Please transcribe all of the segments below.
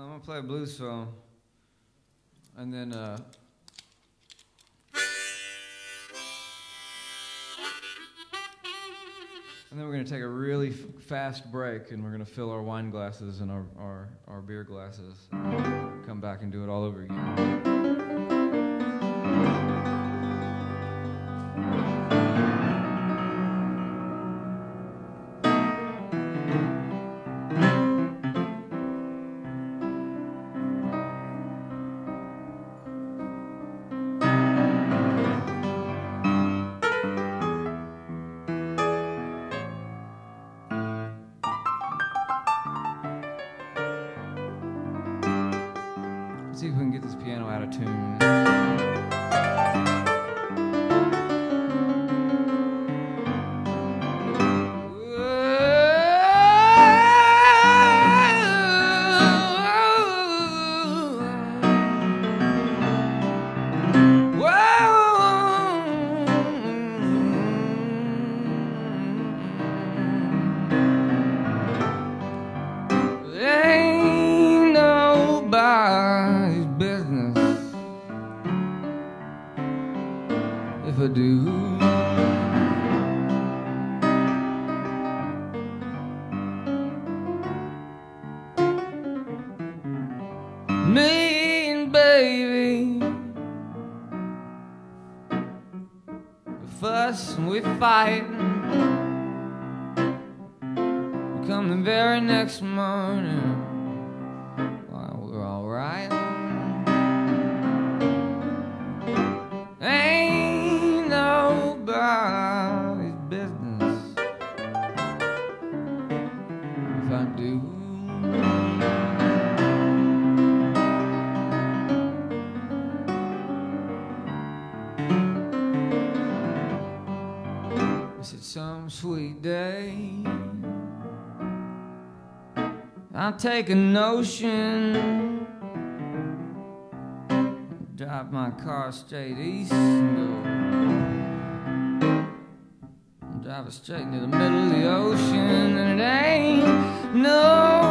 I'm gonna play a blues song, and then uh, and then we're gonna take a really fast break, and we're gonna fill our wine glasses and our our, our beer glasses. Come back and do it all over again. See if we can get this piano out of tune. I do. Me and baby, fuss we fight. Come the very next morning. It some sweet day? I'll take a notion, drive my car straight east go. Drive it straight into the middle of the ocean, and it ain't nobody's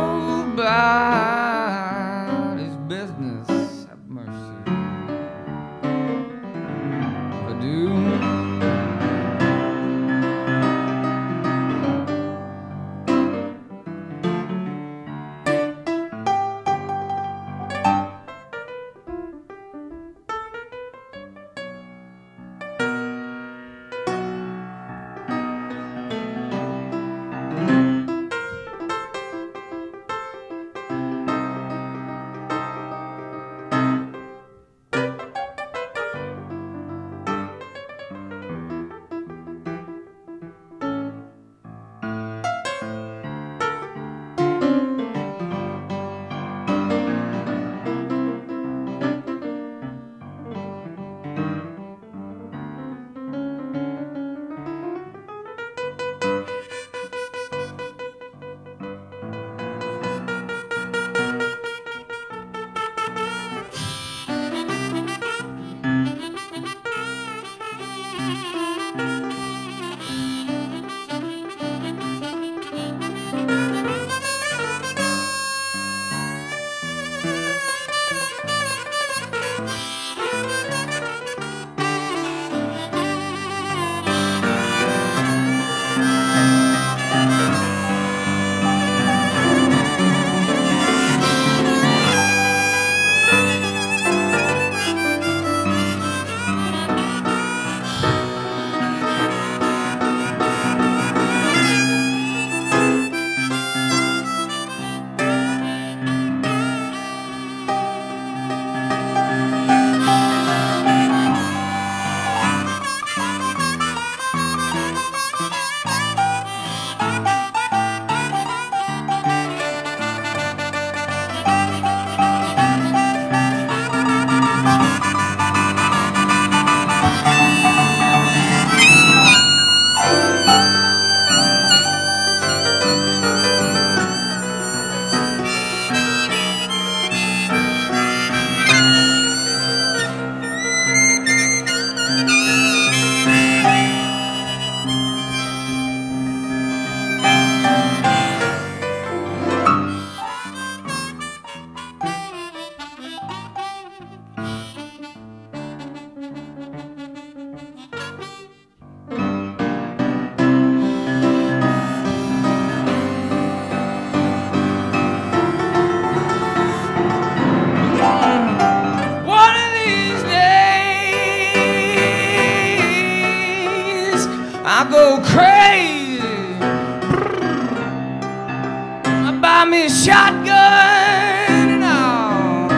me a shotgun and I'll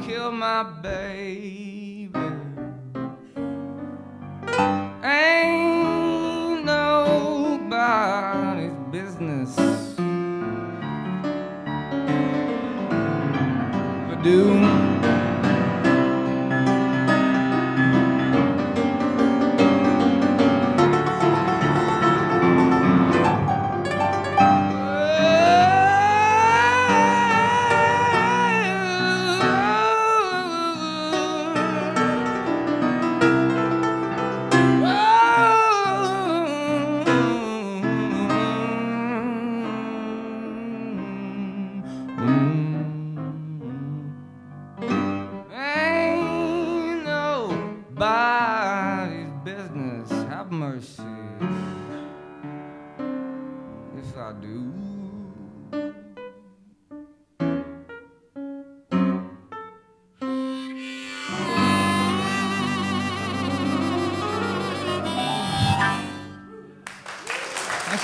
kill my baby. Ain't nobody's business. I do.